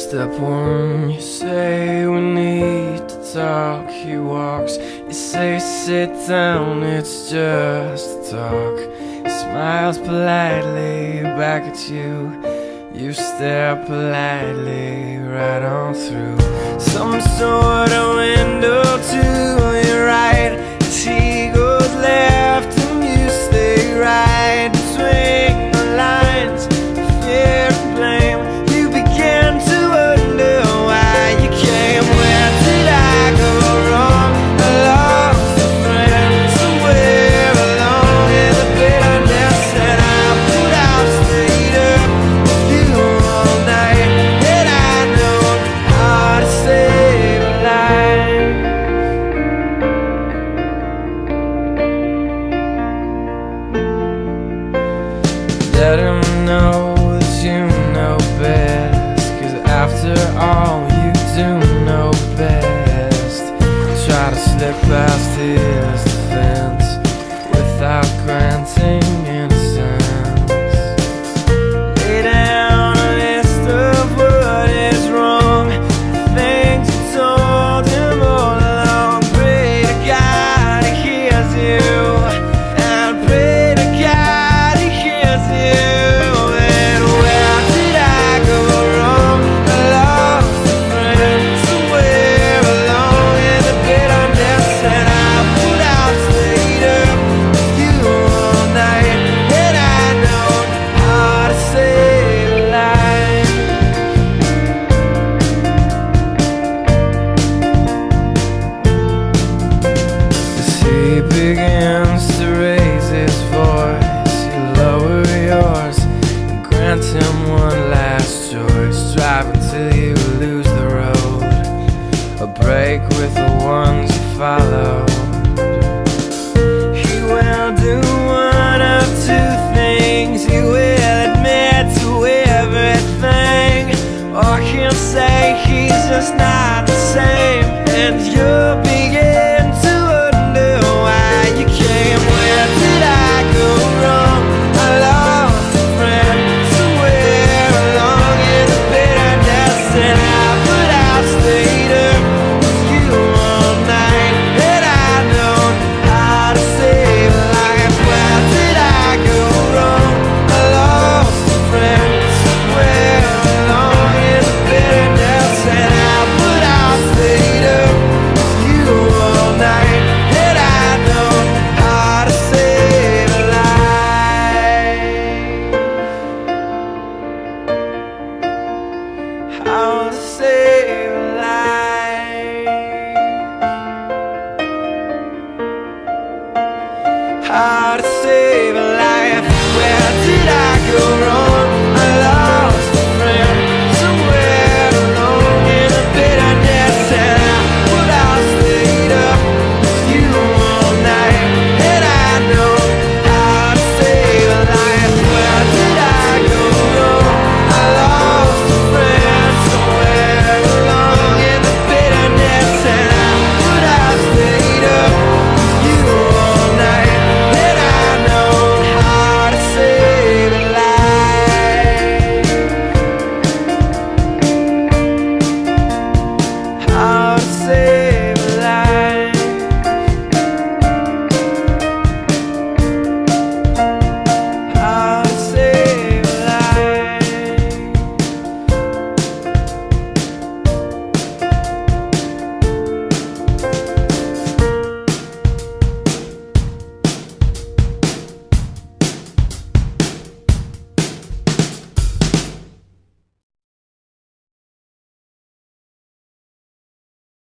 Step one, you say we need to talk. He walks, you say sit down, it's just a talk. He smiles politely back at you. You stare politely right on through. Some all left him one last choice Drive till you lose the road. A break with the ones you follow. He will do one of two things. He will admit to everything. Or he'll say he's just not the same. And how